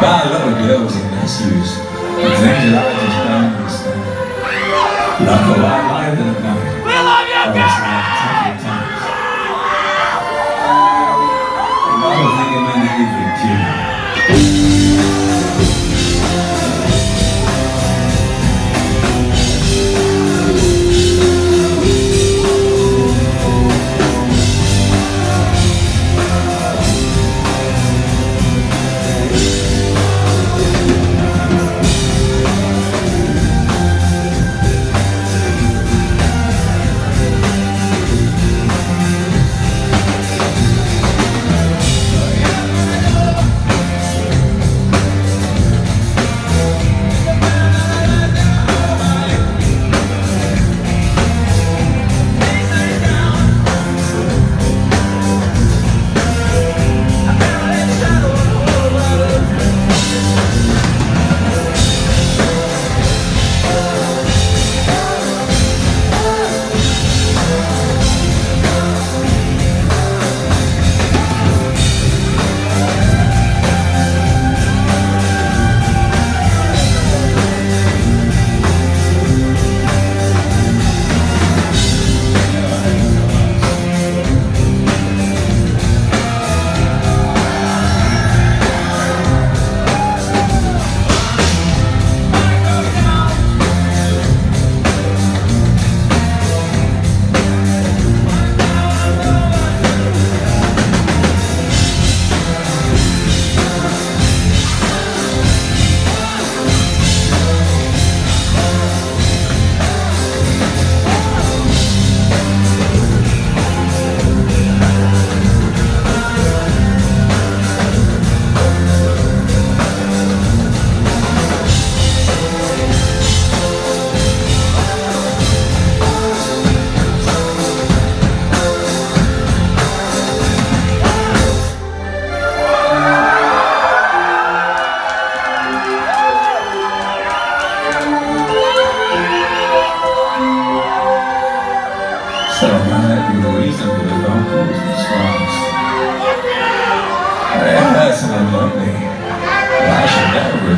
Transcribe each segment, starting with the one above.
buy a lot of gloves and. Things I just don't understand. Like a lot lighter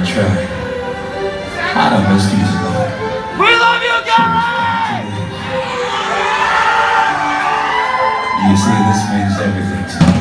to try. I don't miss you tonight. We love you, Gary! You see, this means everything to me.